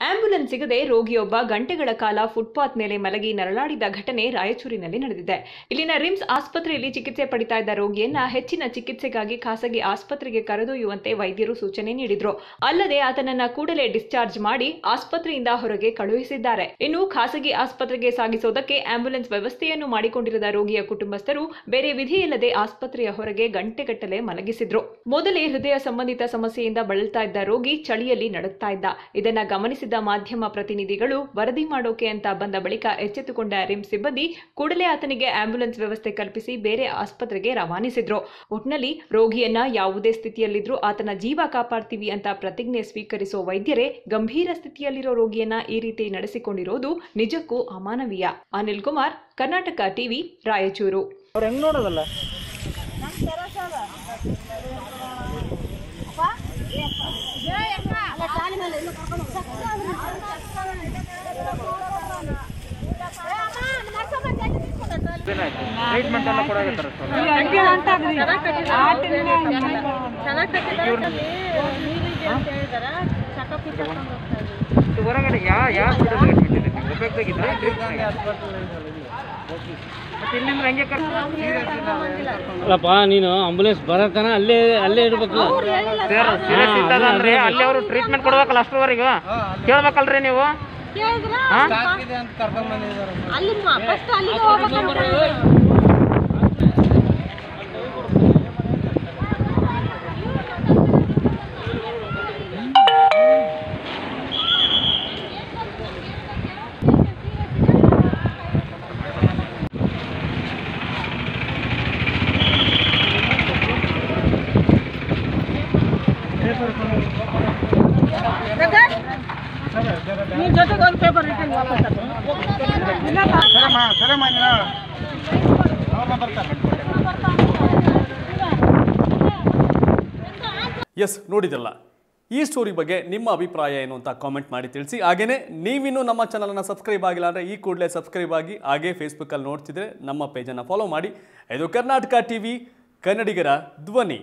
Ambulance ಸಿಗದೆ ರೋಗಿಯೊಬ್ಬ ಗಂಟೆಗಳ ಕಾಲ ಫುಟ್ಪಾತ್ ಮೇಲೆ ಮಲಗಿ ನರಳಾಡಿದ ಘಟನೆ ರಾಯಚೂರಿನಲ್ಲಿ ನಡೆದಿದೆ. ಇಲ್ಲಿನ ರಿಮ್ಸ್ ಆಸ್ಪತ್ರೆಯಲ್ಲಿ ಚಿಕಿತ್ಸೆ ಪಡಿತಾ ಇದ್ದ ರೋಗಿಯನ್ನ ಹೆಚ್ಚಿನ ಚಿಕಿತ್ಸೆಗಾಗಿ ಖಾಸಗಿ ಆಸ್ಪತ್ರೆಗೆ ಕರೆದೊಯ್ಯುವಂತೆ ವೈದ್ಯರು ಸೂಚನೆ ನೀಡಿದ್ರು. ಅಲ್ಲದೆ ಆತನನ್ನ ಕೂಡಲೇ ಡಿಸ್ಚಾರ್ಜ್ ಮಾಡಿ ಆಸ್ಪತ್ರೆಯಿಂದ ಹೊರಗೆ ಕಳುಹಿಸಿದ್ದಾರೆ. ಇನ್ನು ಖಾಸಗಿ ಆಸ್ಪತ್ರೆಗೆ ಸಾಗಿಸೋದಕ್ಕೆ ಆಂಬ್ಯುಲೆನ್ಸ್ ವ್ಯವಸ್ಥೆಯನ್ನು ಮಾಡಿಕೊಂಡಿರದ ರೋಗಿಯ ಕುಟುಂಬಸ್ಥರು ಬೇರೆ ವಿಧಿಯಿಲ್ಲದೆ ಆಸ್ಪತ್ರೆಯ ಹೊರಗೆ ಗಂಟೆಗಟ್ಟಲೆ ಮಲಗಿಸಿದ್ರು. ಮೊದಲೇ ಹೃದಯ ಸಂಬಂಧಿತ ಸಮಸ್ಯೆಯಿಂದ ಬಳಲ್ತಾ ಇದ್ದ ರೋಗಿ ಚಳಿಯಲ್ಲಿ ನಡುತ್ತಾ ಇದ್ದ. ಇದನ್ನ ಗಮನಿಸಿದ ಮಾಧ್ಯಮ ಪ್ರತಿನಿಧಿಗಳು ವರದಿ ಮಾಡೋಕೆ ಅಂತ ಬಂದ ಬಳಿಕ ಎಚ್ಚೆತ್ತುಕೊಂಡ ರಿಮ್ಸ್ ಸಿಬ್ಬಂದಿ ಕೂಡಲೇ ಆತನಿಗೆ ಆಂಬ್ಯುಲೆನ್ಸ್ ವ್ಯವಸ್ಥೆ ಕಲ್ಪಿಸಿ ಬೇರೆ ಆಸ್ಪತ್ರೆಗೆ ರವಾನಿಸಿದ್ರು. ಒಟ್ನಲ್ಲಿ ರೋಗಿಯನ್ನ ಯಾವುದೇ ಸ್ಥಿತಿಯಲ್ಲಿದ್ರೂ ಆತನ ಜೀವ ಕಾಪಾಡ್ತೀವಿ ಅಂತ ಪ್ರತಿಜ್ಞೆ ಸ್ವೀಕರಿಸೋ ವೈದ್ಯರೇ ಗಂಭೀರ ಸ್ಥಿತಿಯಲ್ಲಿರೋ ರೋಗಿಯನ್ನ ಈ ರೀತಿ ನಡೆಸಿಕೊಂಡಿರೋದು ನಿಜಕ್ಕೂ ಅಮಾನವೀಯ. ಅನಿಲ್ ಕುಮಾರ್, ಕರ್ನಾಟಕ ಟಿವಿ, ರಾಯಚೂರು. ನೋಡೋದಲ್ಲ? ಟ್ರೀಟ್ಮೆಂಟ್ ಎಲ್ಲ ಕೊಡಾಕತ್ತಾರ ಇದು ಹೊರಗಡೆ ಯಾ ಯಾವ ಇದೆ ಉಪಯೋಗದಾಗಿದ್ರೆ ಅಲ್ಲಪ್ಪ ನೀನು ಆಂಬುಲೆನ್ಸ್ ಬರತನ ಅಲ್ಲೇ ಅಲ್ಲೇ ಇಡ್ಬೇಕು ಅಲ್ಲಿ ಅವರು ಟ್ರೀಟ್ಮೆಂಟ್ ಕೊಡ್ಬೇಕಲ್ಲ ಅಷ್ಟರವರೆಗೂ? ಕೇಳ್ಬೇಕಲ್ರಿ ನೀವು? ಹಾ? ಅಲ್ಲಿ ಫಸ್ಟ್ ಅಲ್ಲಿಗೆ ಹೋಗ್ಬೇಕಂತ ನಿನ್ ಜೊತೆಗೆ ಒಂದು ಪೇಪರ್ ರಿಟರ್ನ್ ವಾಪಸ್ ಎಸ್ ನೋಡಿದಲ್ಲ ಈ ಸ್ಟೋರಿ ಬಗ್ಗೆ ನಿಮ್ಮ ಅಭಿಪ್ರಾಯ ಏನು ಅಂತ ಕಾಮೆಂಟ್ ಮಾಡಿ ತಿಳಿಸಿ. ಹಾಗೇನೇ ನೀವಿನ್ನೂ ನಮ್ಮ ಚಾನಲನ್ನು ಸಬ್ಸ್ಕ್ರೈಬ್ ಆಗಿಲ್ಲ ಅಂದರೆ ಈ ಕೂಡಲೇ ಸಬ್ಸ್ಕ್ರೈಬ್ ಆಗಿ ಹಾಗೇ ಫೇಸ್ಬುಕ್ಕಲ್ಲಿ ನೋಡ್ತಿದ್ರೆ ನಮ್ಮ ಪೇಜನ್ನು ಫಾಲೋ ಮಾಡಿ. ಇದು ಕರ್ನಾಟಕ ಟಿ ವಿ ಕನ್ನಡಿಗರ ಧ್ವನಿ.